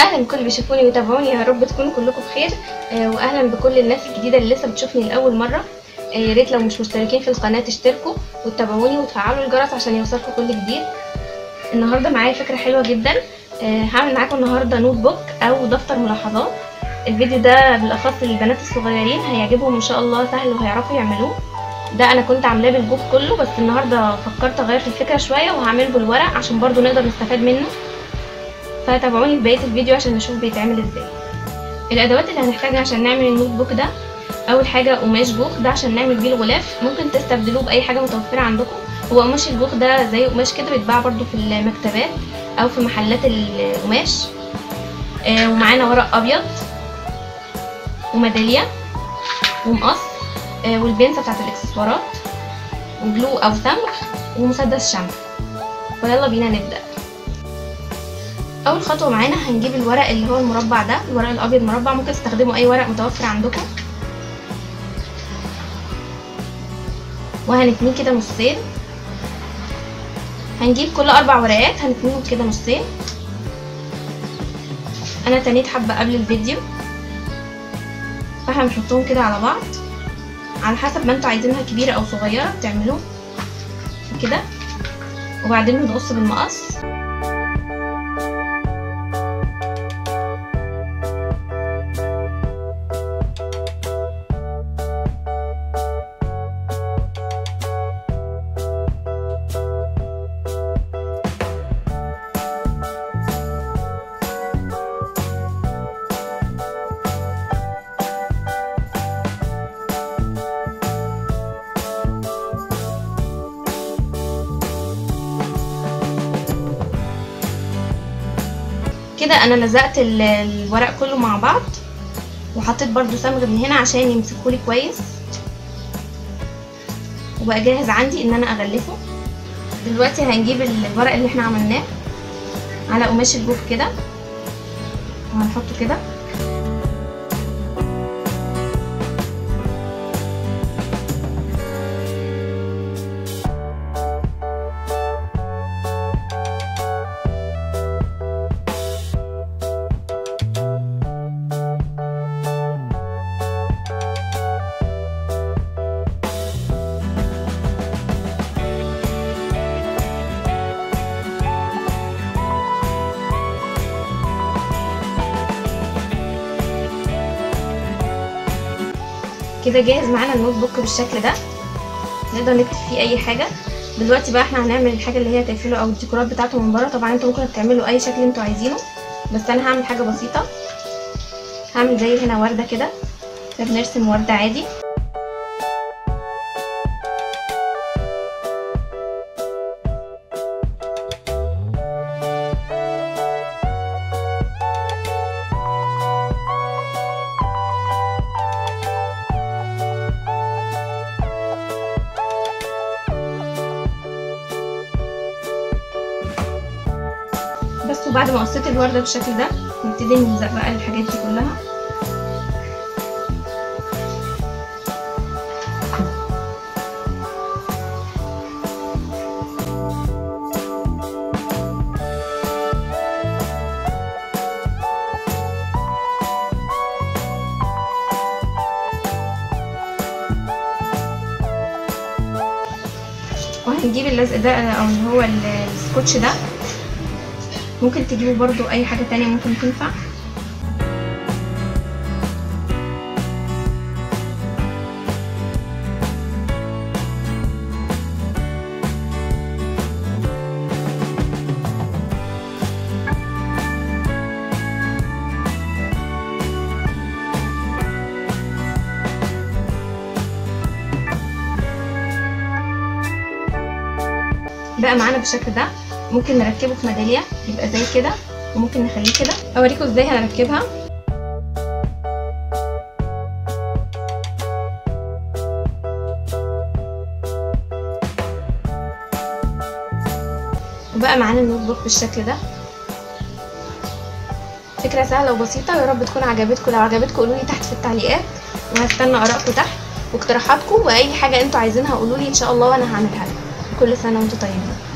أهلا بكل اللي بيشوفوني ويتابعوني يا رب تكونوا كلكم بخير. آه، واهلا بكل الناس الجديدة اللي لسه بتشوفني لأول مرة. آه، يا ريت لو مش مشتركين في القناة تشتركوا وتتابعوني وتفعلوا الجرس عشان يوصلكم كل جديد. النهارده معايا فكرة حلوة جدا. آه، هعمل معاكم النهارده notebook أو دفتر ملاحظات. الفيديو ده بالأخص للبنات الصغيرين هيعجبهم ان شاء الله سهل وهيعرفوا يعملوه. ده أنا كنت عاملاه بالجوخ كله بس النهارده فكرت أغير في الفكرة شوية وهعمله بالورق عشان برضو نقدر نستفاد منه. فتابعوني في بقية الفيديو عشان نشوف بيتعمل إزاي. الأدوات اللي هنحتاجها عشان نعمل النوت بوك ده أول حاجة قماش بوخ ده عشان نعمل بيه الغلاف. ممكن تستبدلوه بأي حاجة متوفرة عندكم. هو قماش البوخ ده زي قماش كده بيتباع برضو في المكتبات أو في محلات القماش. آه ومعانا ورق أبيض وميدالية ومقص آه والبنسة بتاعت الإكسسوارات وجلو أو صمغ ومسدس شمع. ويلا بينا نبدأ. أول خطوة معانا هنجيب الورق اللي هو المربع ده الورق الأبيض مربع ممكن تستخدموا أي ورق متوفر عندكم. وهنتنيه كده نصين. هنجيب كل أربع ورقات هنتنيهم كده نصين. أنا تنيت حبة قبل الفيديو فاحنا بنحطهم كده على بعض. على حسب ما أنتوا عايزينها كبيرة أو صغيرة بتعملوه كده. وبعدين بنقص بالمقص. كده أنا لزقت الورق كله مع بعض وحطيت برضو صمغ من هنا عشان يمسكولي كويس. وبقى جاهز عندي إن أنا أغلفه. دلوقتي هنجيب الورق اللي إحنا عملناه على قماش الجوف كده. وهنحطه كده. كده جاهز معانا النوت بوك بالشكل ده. نقدر نكتب فيه أي حاجة. دلوقتي بقى إحنا هنعمل الحاجة اللي هي تقفله أو الديكورات بتاعته من بره. طبعا أنتوا ممكن تعملوا أي شكل أنتوا عايزينه. بس أنا هعمل حاجة بسيطة. هعمل زي هنا وردة كده. بنرسم ورده عادي. وبعد ما قصيت الوردة بالشكل ده نبتدي نلزق بقى الحاجات دي كلها. وهنجيب اللزق ده أو اللي هو السكوتش ده. ممكن تجيبوا برضو أي حاجة تانية ممكن تنفع؟ بقى معانا بالشكل ده. ممكن نركبه في ميدالية يبقى زي كده وممكن نخليه كده. أوريكم إزاي هنركبها. وبقى معانا النوت بوك بالشكل ده. فكرة سهلة وبسيطة يا رب تكون عجبتكم. لو عجبتكم قولوا لي تحت في التعليقات وهستنى آرائكم تحت واقتراحاتكم وأي حاجة أنتوا عايزينها قولوا لي إن شاء الله وأنا هعملها لكم. كل سنة وأنتم طيبين.